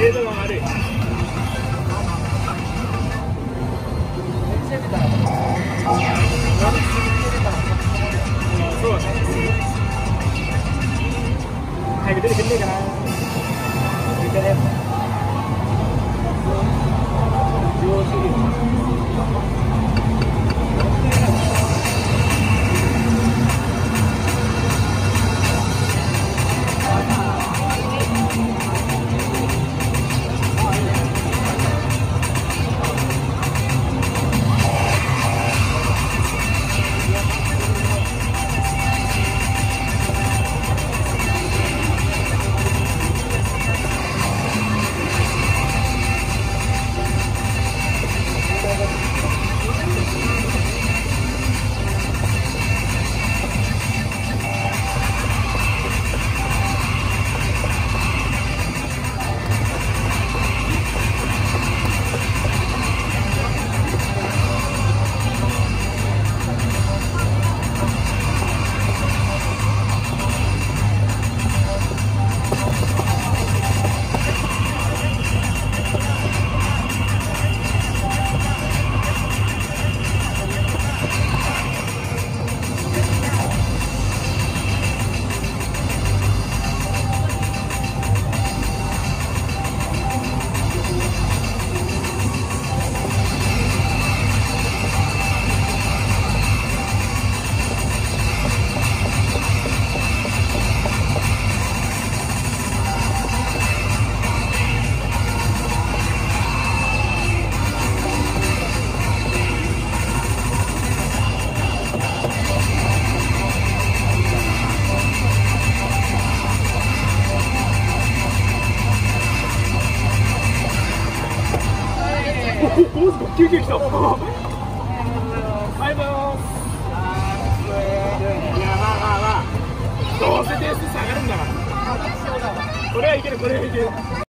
程度が悪い。そうだね。早く出てくんねえかな。救急来た。ありがとうございます。どうせ点数下がるんだから。これはいけるこれはいける。